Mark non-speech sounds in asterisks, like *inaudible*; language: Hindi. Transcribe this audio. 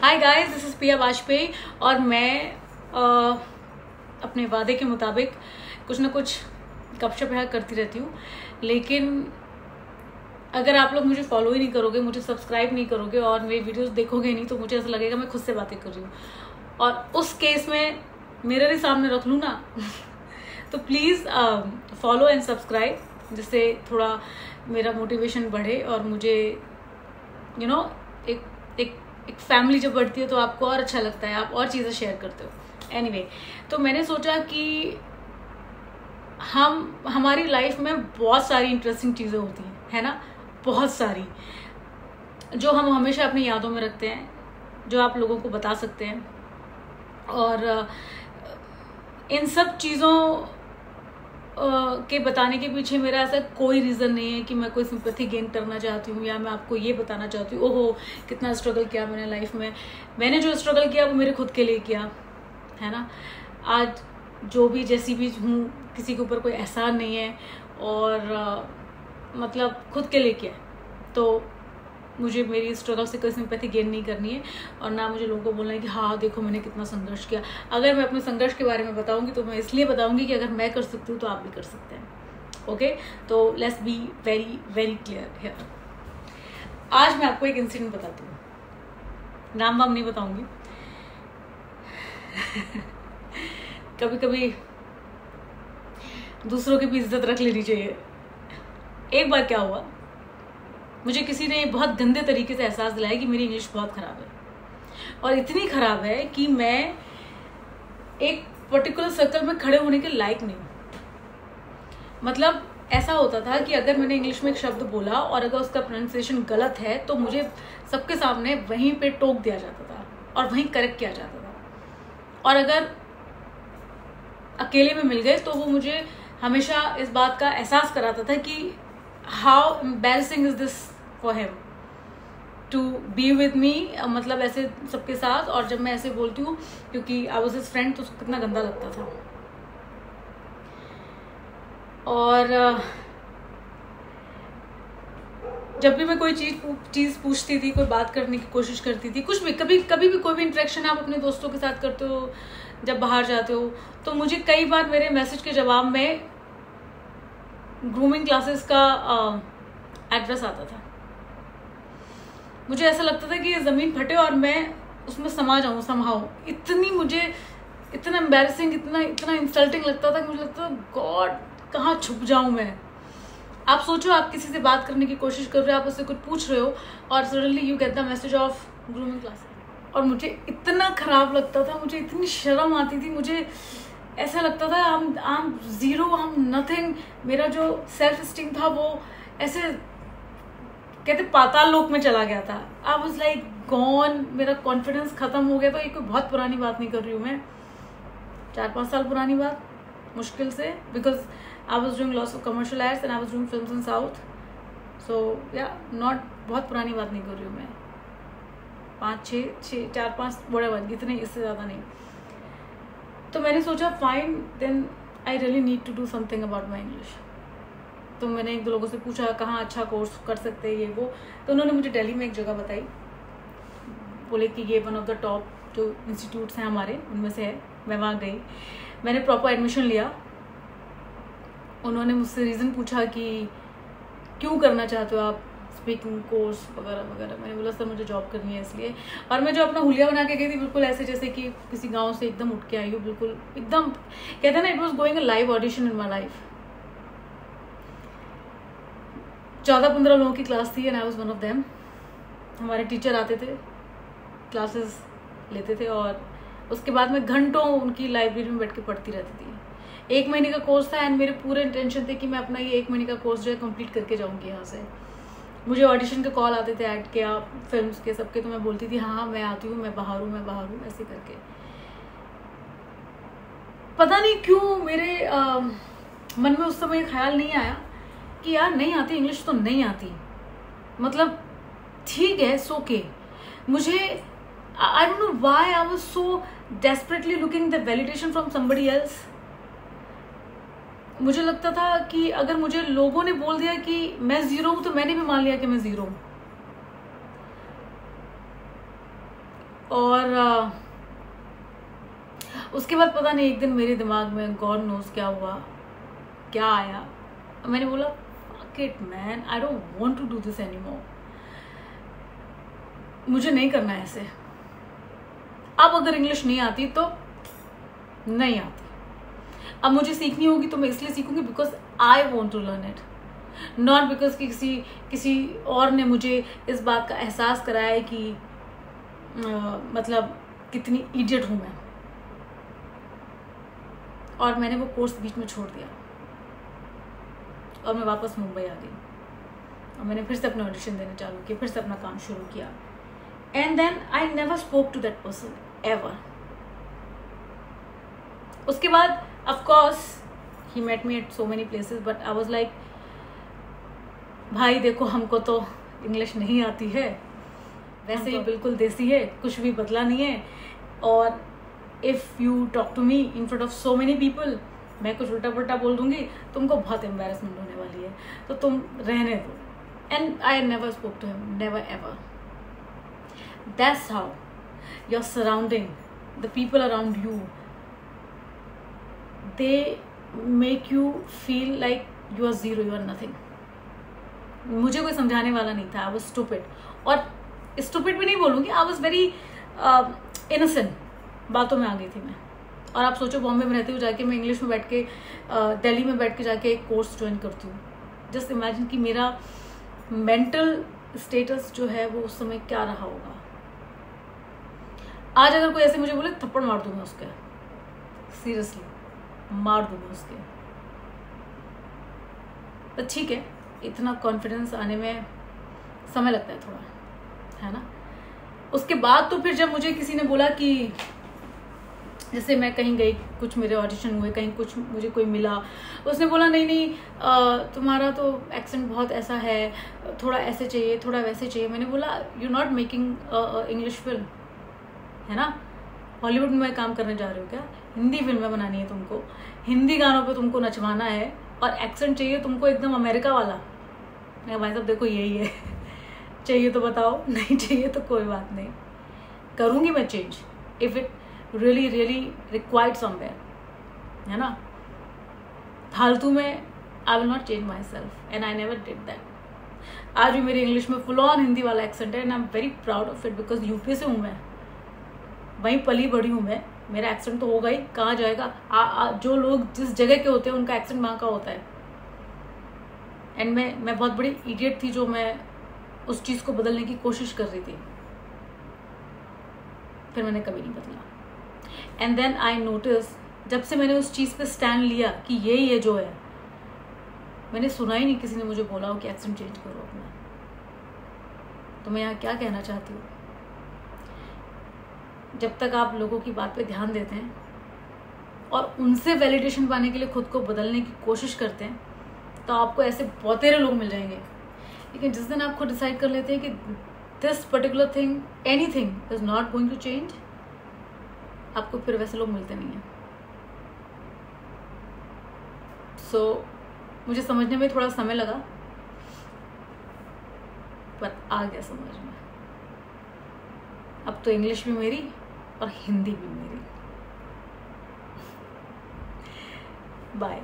हाय गाइस दिस इज़ पिया वाजपेयी और मैं आ, अपने वादे के मुताबिक कुछ ना कुछ गपशप यहाँ करती रहती हूँ। लेकिन अगर आप लोग मुझे फॉलो ही नहीं करोगे मुझे सब्सक्राइब नहीं करोगे और मेरी वीडियोस देखोगे नहीं तो मुझे ऐसा लगेगा मैं खुद से बातें कर रही हूँ। और उस केस में मेरे ही सामने रख लूँ ना *laughs* तो प्लीज़ फॉलो एंड सब्सक्राइब जिससे थोड़ा मेरा मोटिवेशन बढ़े और मुझे यू you नो know, एक एक एक फैमिली जब बढ़ती है तो आपको और अच्छा लगता है आप और चीज़ें शेयर करते हो। एनी anyway, तो मैंने सोचा कि हम हमारी लाइफ में बहुत सारी इंटरेस्टिंग चीज़ें होती हैं है ना? बहुत सारी। जो हम हमेशा अपनी यादों में रखते हैं जो आप लोगों को बता सकते हैं। और इन सब चीज़ों के बताने के पीछे मेरा ऐसा कोई रीज़न नहीं है कि मैं कोई सिंपथी गेन करना चाहती हूँ या मैं आपको ये बताना चाहती हूँ ओहो कितना स्ट्रगल किया मैंने लाइफ में। मैंने जो स्ट्रगल किया वो मेरे खुद के लिए किया है ना? आज जो भी जैसी भी हूँ किसी के ऊपर कोई एहसान नहीं है और आ, मतलब खुद के लिए किया तो मुझे मेरी स्ट्रगल से कोई सिंपैथी गेन नहीं करनी है और ना मुझे लोगों को बोलना है कि हाँ देखो, मैंने कितना संघर्ष किया। अगर मैं अपने संघर्ष के बारे में बताऊँगी तो मैं इसलिए बताऊँगी कि अगर मैं कर सकती हूँ तो आप भी कर सकते हैं। ओके तो let's be very very clear here आज मैं आपको एक इंसिडेंट बताती हूँ। नाम वाम नहीं बताऊँगी। *laughs* कभी कभी दूसरों की भी इज़्ज़त रख लेनी चाहिए। एक बार क्या हुआ? मुझे किसी ने बहुत गंदे तरीके से एहसास दिलाया कि मेरी इंग्लिश बहुत ख़राब है। और इतनी ख़राब है कि मैं एक पर्टिकुलर सर्कल में खड़े होने के लायक नहीं मतलब ऐसा होता था कि अगर मैंने इंग्लिश में एक शब्द बोला और अगर उसका प्रोनाउंसिएशन गलत है तो मुझे सबके सामने वहीं पे टोक दिया जाता था और वहीं करेक्ट किया जाता था। और अगर अकेले में मिल गए तो वो मुझे हमेशा इस बात का एहसास कराता था कि how embarrassing is this for him to be with me मतलब ऐसे सबके साथ और जब मैं ऐसे बोलती हूँ क्योंकि आई वॉज़ इज़ फ्रेंड तो उसको कितना गंदा लगता था। और uh, जब भी मैं कोई चीज़ चीज़ पूछती थी कोई बात करने की कोशिश करती थी कुछ भी कभी कभी भी कोई भी इंटरेक्शन आप अपने दोस्तों के साथ करते हो जब बाहर जाते हो तो मुझे कई बार मेरे मैसेज के जवाब में ग्रूमिंग क्लासेस का एड्रेस आता था। मुझे ऐसा लगता था कि ये ज़मीन फटे और मैं उसमें समा जाऊँ समहाउ इतनी मुझे, इतना एम्बेरसिंग इतना इतना इंसल्टिंग लगता था कि मुझे लगता था, गॉड, कहाँ छुप जाऊँ मैं? आप सोचो, आप किसी से बात करने की कोशिश कर रहे हो, आप उससे कुछ पूछ रहे हो, और suddenly you get the message of grooming classes और मुझे इतना खराब लगता था, मुझे इतनी शर्म आती थी, मुझे ऐसा लगता था, हम आम ज़ीरो हम नथिंग मेरा जो सेल्फ स्टीम था वो ऐसे, कहते पाताल लोक में चला गया था। आई वॉज़ लाइक गॉन मेरा कॉन्फिडेंस खत्म हो गया। तो ये कोई बहुत पुरानी बात नहीं कर रही हूँ मैं। चार पाँच साल पुरानी बात, मुश्किल से because I was doing lots of commercial and I was doing film in south so yeah not बहुत पुरानी बात नहीं कर रही हूँ मैं। पाँच छः छः चार पाँच बड़े बात इतने, इससे ज़्यादा नहीं। तो मैंने सोचा fine then I really need to do something about my English तो मैंने एक दो लोगों से पूछा, कहाँ अच्छा कोर्स कर सकते हैं ये वो? तो उन्होंने मुझे दिल्ली में एक जगह बताई। बोले कि ये वन ऑफ़ द टॉप जो इंस्टीट्यूट्स हैं हमारे, उनमें से है। मैं वहाँ गई। मैंने प्रॉपर एडमिशन लिया। उन्होंने मुझसे रीज़न पूछा कि, क्यों करना चाहते हो आप? स्पीकिंग कोर्स वगैरह वगैरह। मैंने बोला, सर, मुझे जॉब करनी है इसलिए। और मैं जो अपना हुलिया बना के गई थी, बिल्कुल ऐसे जैसे कि किसी गाँव से एकदम उठ के आई हूँ, बिल्कुल एकदम, कहते हैं ना it was going a live audition in my life चौदह पंद्रह लोगों की क्लास थी and I was one of them हमारे टीचर आते थे क्लासेस लेते थे और उसके बाद मैं घंटों उनकी लाइब्रेरी में बैठ के पढ़ती रहती थी। एक महीने का कोर्स था एंड मेरे पूरे इंटेंशन थे कि मैं अपना ये एक महीने का कोर्स जो है कंप्लीट करके जाऊँगी यहाँ से। मुझे ऑडिशन के कॉल आते थे ऐड के आप फ़िल्म के सबके तो मैं बोलती थी हाँ हाँ मैं आती हूँ मैं बाहर हूँ मैं बाहर हूँ ऐसे करके। पता नहीं क्यों मेरे आ, मन में उस समय ख्याल नहीं आया कि यार नहीं आती इंग्लिश तो नहीं आती। मतलब ठीक है सो के मुझे I don't know why I was so desperately looking the validation from somebody else मुझे लगता था कि अगर मुझे लोगों ने बोल दिया कि मैं ज़ीरो हूँ तो मैंने भी मान लिया कि मैं ज़ीरो हूँ। और उसके बाद पता नहीं, एक दिन मेरे दिमाग में, गॉड नोज़ क्या हुआ, क्या आया। मैंने बोला quit man I don't want to do this any मुझे नहीं करना ऐसे। अब अगर इंग्लिश नहीं आती तो नहीं आती। अब मुझे सीखनी होगी तो मैं इसलिए सीखूँगी because I want to learn it not because कि किसी किसी और ने मुझे इस बात का एहसास कराया है कि आ, मतलब कितनी इडियट हूँ मैं। और मैंने वो कोर्स बीच में छोड़ दिया। और मैं वापस मुंबई आ गई। और मैंने फिर से अपना ऑडिशन देने चालू किया फिर से अपना काम शुरू किया। And then I never spoke to that person ever उसके बाद of course he met me at so many places but I was like भाई देखो हमको तो इंग्लिश नहीं आती है। वैसे ही बिल्कुल देसी है कुछ भी बदला नहीं है। और if you talk to me in front of so many people मैं कुछ उल्टा पुल्टा बोल दूँगी तुमको बहुत एम्बेरसमेंट होने वाली है। तो तुम रहने दो। And I never spoke to him never ever that's how your surrounding the people around you they make you feel like you are zero, you are nothing. मुझे कोई समझाने वाला नहीं था आई वॉज़ स्टूपिड और स्टूपिड भी नहीं बोलूँगी आई वॉज़ वेरी इनोसेंट बातों में आ गई थी मैं। और आप सोचो, बॉम्बे में रहती हूँ, जाके मैं इंग्लिश में बैठ के दिल्ली में बैठ के जाके एक कोर्स ज्वाइन करती हूँ। जस्ट इमेजिन कि मेरा मेंटल स्टेटस जो है, वो उस समय क्या रहा होगा। आज अगर कोई ऐसे मुझे बोले, थप्पड़ मार दूँगा उसके। सीरियसली मार दूँगा उसके। तो ठीक है इतना कॉन्फिडेंस आने में समय लगता है थोड़ा है ना? उसके बाद तो फिर जब मुझे किसी ने बोला कि जैसे मैं कहीं गई कुछ मेरे ऑडिशन हुए कहीं कुछ मुझे कोई मिला उसने बोला नहीं नहीं आ, तुम्हारा तो एक्सेंट बहुत ऐसा है थोड़ा ऐसे चाहिए थोड़ा वैसे चाहिए। मैंने बोला you not making English film है ना? हॉलीवुड में काम करने जा रहे हो क्या? हिंदी फ़िल्में बनानी है तुमको। हिंदी गानों पे तुमको नचवाना है और एक्सेंट चाहिए तुमको एकदम अमेरिका वाला। मैं भाई साहब, देखो यही है। *laughs* चाहिए तो बताओ, *laughs* नहीं चाहिए तो कोई बात नहीं। करूँगी मैं change if it really really required somewhere है ना? फालतू में I will not change myself and I never did that आज भी मेरी इंग्लिश में फुल ऑन हिंदी वाला एक्सेंट है and I am very proud of it because UP से हूँ मैं। वहीं पली बड़ी हूँ मैं। मेरा एक्सीडेंट तो होगा ही कहाँ जाएगा? आ, आ, जो लोग जिस जगह के होते हैं उनका एक्सीडेंट वहाँ का होता है। एंड मैं मैं बहुत बड़ी इडियट थी जो मैं उस चीज़ को बदलने की कोशिश कर रही थी। फिर मैंने कभी नहीं बदला। एंड देन आई नोटिस जब से मैंने उस चीज़ पे स्टैंड लिया कि यही है जो है मैंने सुना ही नहीं किसी ने मुझे बोला हो कि एक्सेंट चेंज करो अपना। तो मैं यहाँ क्या कहना चाहती हूँ? जब तक आप लोगों की बात पे ध्यान देते हैं और उनसे वैलिडेशन पाने के लिए खुद को बदलने की कोशिश करते हैं तो आपको ऐसे बहुतेरे लोग मिल जाएँगे। लेकिन जिस दिन आप खुद डिसाइड कर लेते हैं कि this particular thing anything is not going to change आपको फिर वैसे लोग मिलते नहीं हैं। सो so, मुझे समझने में थोड़ा समय लगा पर आ गया समझ में। अब तो इंग्लिश भी मेरी और हिंदी भी मेरी। बाय